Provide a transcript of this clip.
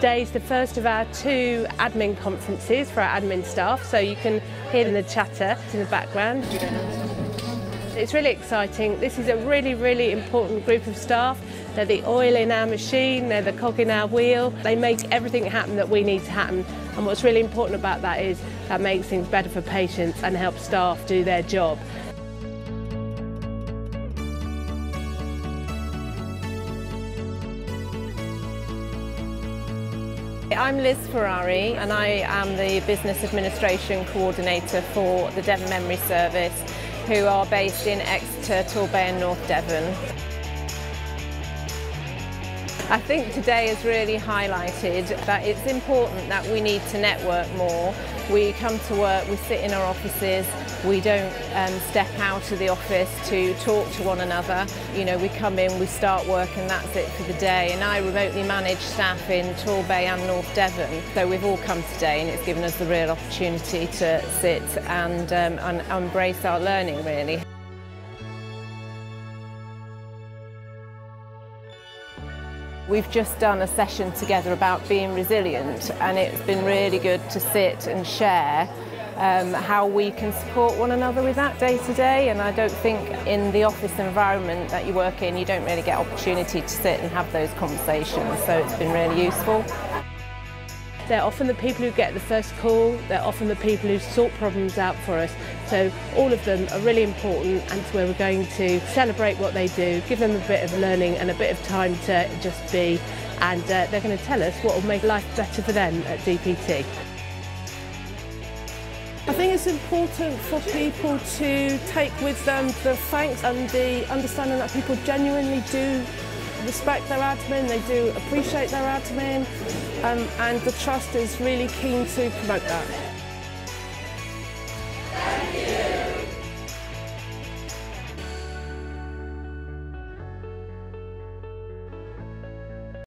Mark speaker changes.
Speaker 1: Today is the first of our two admin conferences for our admin staff, so you can hear the chatter in the background. It's really exciting. This is a really, really important group of staff. They're the oil in our machine, they're the cog in our wheel. They make everything happen that we need to happen. And what's really important about that is that makes things better for patients and helps staff do their job.
Speaker 2: I'm Liz Ferrari and I am the Business Administration Coordinator for the Devon Memory Service who are based in Exeter, Torbay and North Devon. I think today has really highlighted that it's important that we need to network more. We come to work, we sit in our offices, we don't um, step out of the office to talk to one another. You know, we come in, we start work and that's it for the day. And I remotely manage staff in Torbay and North Devon. So we've all come today and it's given us the real opportunity to sit and, um, and embrace our learning really. We've just done a session together about being resilient and it's been really good to sit and share um, how we can support one another with that day to day and I don't think in the office environment that you work in you don't really get opportunity to sit and have those conversations so it's been really useful.
Speaker 1: They're often the people who get the first call, they're often the people who sort problems out for us. So all of them are really important and it's where we're going to celebrate what they do, give them a bit of learning and a bit of time to just be and uh, they're going to tell us what will make life better for them at DPT.
Speaker 3: I think it's important for people to take with them the thanks and the understanding that people genuinely do respect their admin, they do appreciate their admin, um, and the Trust is really keen to promote that.